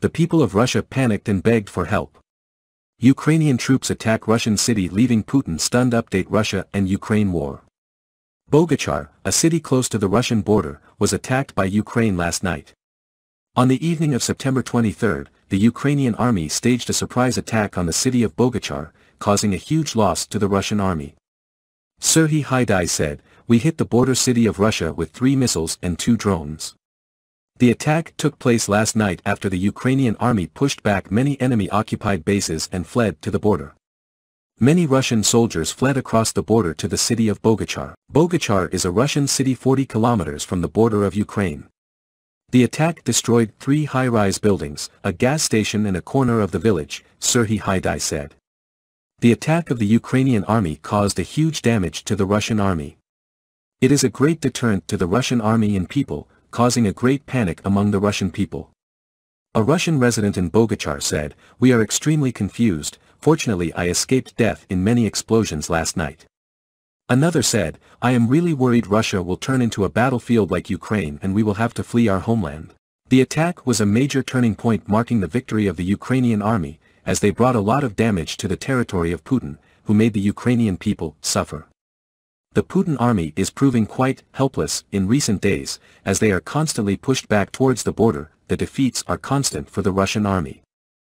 The people of Russia panicked and begged for help. Ukrainian troops attack Russian city leaving Putin stunned update Russia and Ukraine war. Boguchar, a city close to the Russian border, was attacked by Ukraine last night. On the evening of September 23, the Ukrainian army staged a surprise attack on the city of Boguchar, causing a huge loss to the Russian army. Serhiy Haidai said, we hit the border city of Russia with three missiles and two drones. The attack took place last night after the Ukrainian army pushed back many enemy-occupied bases and fled to the border. Many Russian soldiers fled across the border to the city of Boguchar. Boguchar is a Russian city 40 kilometers from the border of Ukraine. The attack destroyed three high-rise buildings, a gas station and a corner of the village, Serhiy Haidai said. The attack of the Ukrainian army caused a huge damage to the Russian army. It is a great deterrent to the Russian army and people, causing a great panic among the Russian people. A Russian resident in Boguchar said, We are extremely confused, fortunately I escaped death in many explosions last night. Another said, I am really worried Russia will turn into a battlefield like Ukraine and we will have to flee our homeland. The attack was a major turning point marking the victory of the Ukrainian army, as they brought a lot of damage to the territory of Putin, who made the Ukrainian people suffer. The Putin army is proving quite helpless in recent days, as they are constantly pushed back towards the border, the defeats are constant for the Russian army.